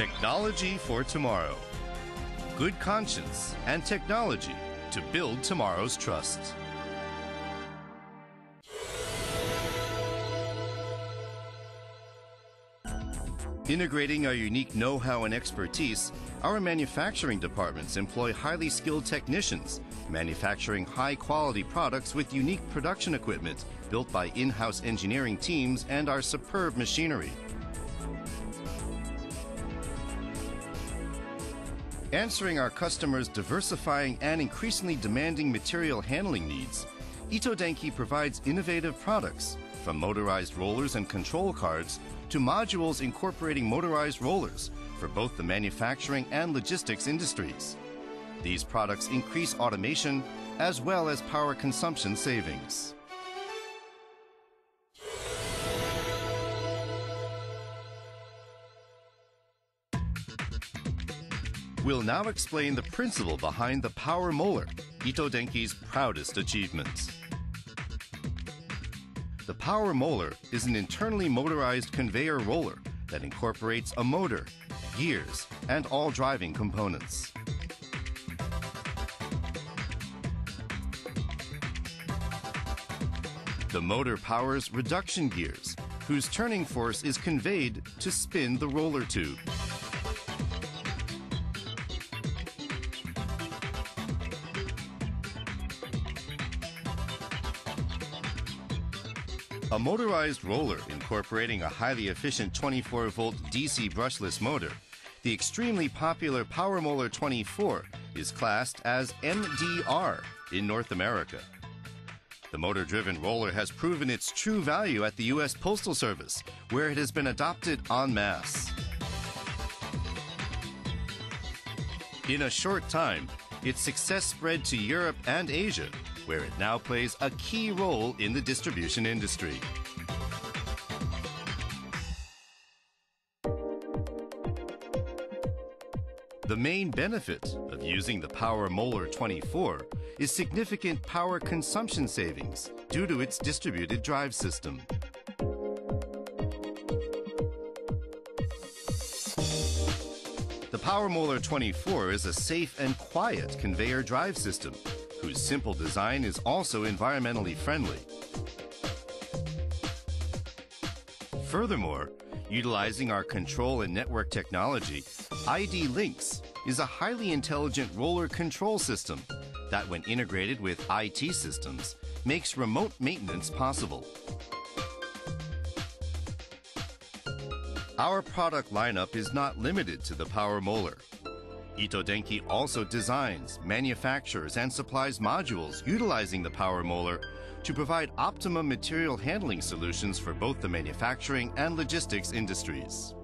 Technology for tomorrow. Good conscience and technology to build tomorrow's trust. Integrating our unique know how and expertise, our manufacturing departments employ highly skilled technicians, manufacturing high quality products with unique production equipment built by in house engineering teams and our superb machinery. Answering our customers' diversifying and increasingly demanding material handling needs, Itoh Denki provides innovative products, from motorized rollers and control cards to modules incorporating motorized rollers for both the manufacturing and logistics industries. These products increase automation as well as power consumption savings. We'll now explain the principle behind the power moller, Itoh Denki's proudest achievements. The power moller is an internally motorized conveyor roller that incorporates a motor, gears, and all driving components. The motor powers reduction gears, whose turning force is conveyed to spin the roller tube. A motorized roller incorporating a highly efficient 24 volt DC brushless motor, the extremely popular Power Moller 24 is classed as MDR in North America. The motor driven roller has proven its true value at the U.S. Postal Service, where it has been adopted en masse. In a short time, its success spread to Europe and Asia, where it now plays a key role in the distribution industry. The main benefit of using the Power Moller 24 is significant power consumption savings due to its distributed drive system. The Power Moller 24 is a safe and quiet conveyor drive system whose simple design is also environmentally friendly. Furthermore, utilizing our control and network technology, ID-LINX is a highly intelligent roller control system that, when integrated with IT systems, makes remote maintenance possible. Our product lineup is not limited to the Power Moller. Itoh Denki also designs, manufactures, and supplies modules utilizing the power moller to provide optimum material handling solutions for both the manufacturing and logistics industries.